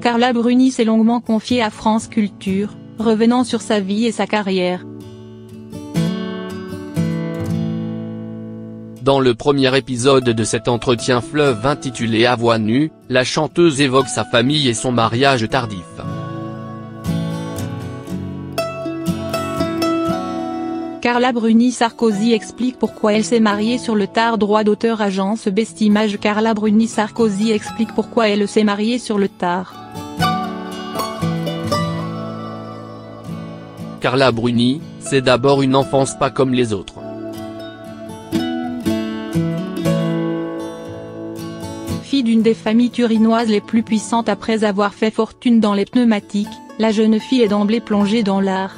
Carla Bruni s'est longuement confiée à France Culture, revenant sur sa vie et sa carrière. Dans le premier épisode de cet entretien fleuve intitulé À voix nue, la chanteuse évoque sa famille et son mariage tardif. Carla Bruni Sarkozy explique pourquoi elle s'est mariée sur le tard droit d'auteur agence Bestimage Carla Bruni Sarkozy explique pourquoi elle s'est mariée sur le tard. Carla Bruni, c'est d'abord une enfance pas comme les autres. Fille d'une des familles turinoises les plus puissantes après avoir fait fortune dans les pneumatiques, la jeune fille est d'emblée plongée dans l'art.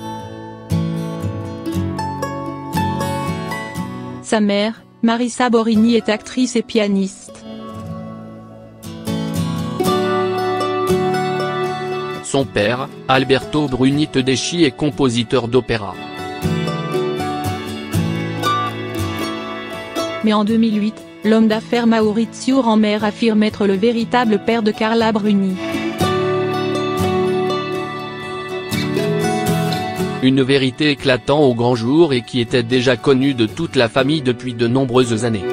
Sa mère, Marissa Borini est actrice et pianiste. Son père, Alberto Bruni Tedeschi est compositeur d'opéra. Mais en 2008, l'homme d'affaires Maurizio Rammer affirme être le véritable père de Carla Bruni. Une vérité éclatant au grand jour et qui était déjà connue de toute la famille depuis de nombreuses années.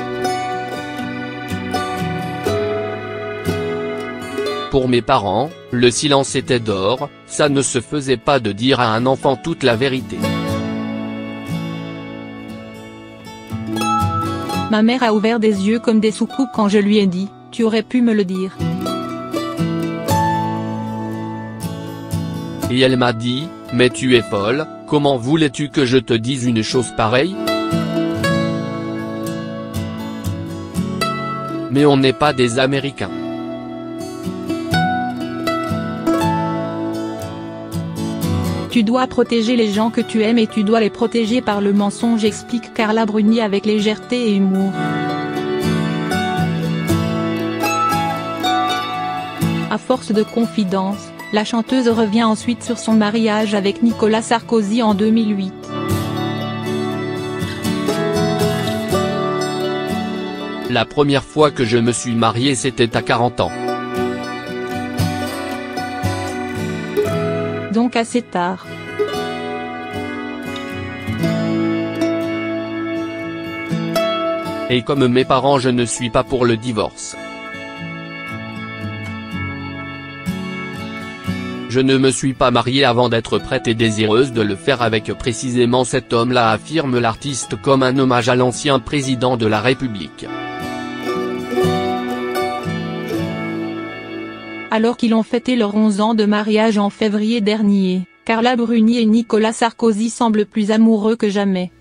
Pour mes parents, le silence était d'or, ça ne se faisait pas de dire à un enfant toute la vérité. Ma mère a ouvert des yeux comme des soucoupes quand je lui ai dit, tu aurais pu me le dire. Et elle m'a dit, mais tu es folle, comment voulais-tu que je te dise une chose pareille? Mais on n'est pas des Américains. Tu dois protéger les gens que tu aimes et tu dois les protéger par le mensonge explique Carla Bruni avec légèreté et humour. À force de confidence, la chanteuse revient ensuite sur son mariage avec Nicolas Sarkozy en 2008. La première fois que je me suis marié c'était à 40 ans. Donc assez tard. Et comme mes parents je ne suis pas pour le divorce. Je ne me suis pas mariée avant d'être prête et désireuse de le faire avec précisément cet homme-là affirme l'artiste comme un hommage à l'ancien président de la République. Alors qu'ils ont fêté leurs 11 ans de mariage en février dernier, Carla Bruni et Nicolas Sarkozy semblent plus amoureux que jamais.